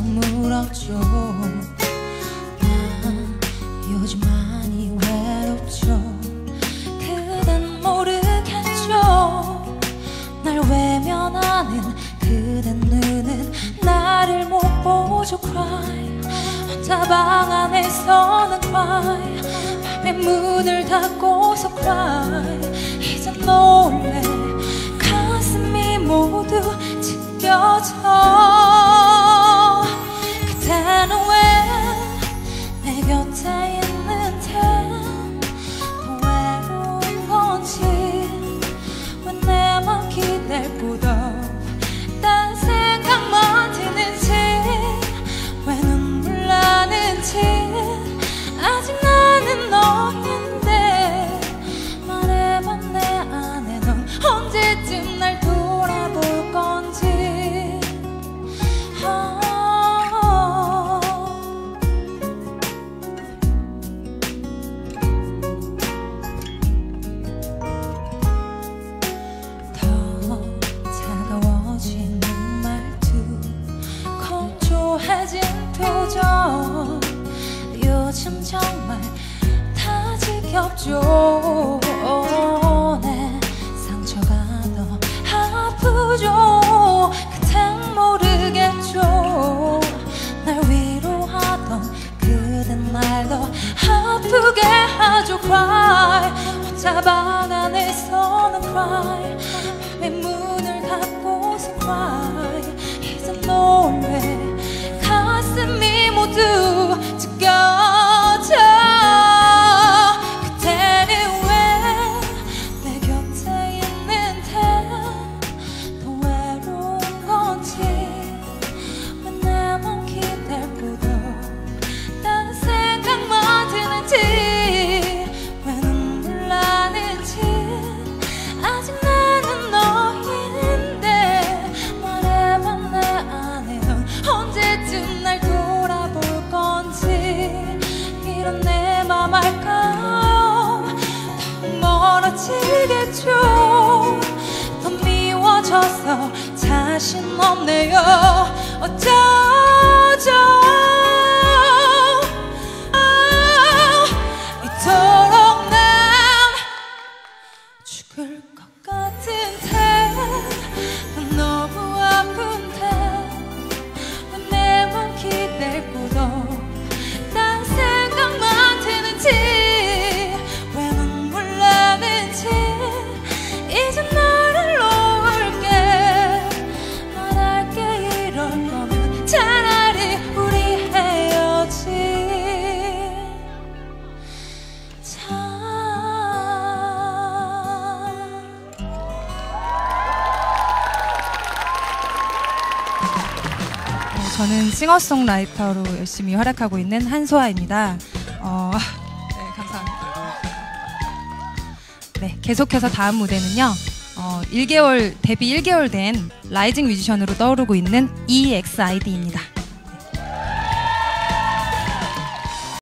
물었죠 난 요즘 많이 외롭죠. 그댄 모르겠죠. 날 외면하는 그대 눈은 나를 못 보죠. Cry. 혼자 방 안에서는 cry. 밤에 문을 닫고서 cry 不到 표정 요즘 정말 다 지겹죠. 내 상처가 더 아프죠. 그땐 모르겠죠. 날 위로하던 그댄 날 더 아프게 하죠. Cry. 혼자 방 안에서는 cry. 밤에 문을 닫고서 cry 자신 없네요. 어쩌죠 저는 싱어송라이터로 열심히 활약하고 있는 한소아입니다. 어, 네, 감사합니다. 네, 계속해서 다음 무대는요. 어, 1개월 데뷔 1개월 된 라이징 뮤지션으로 떠오르고 있는 EXID입니다.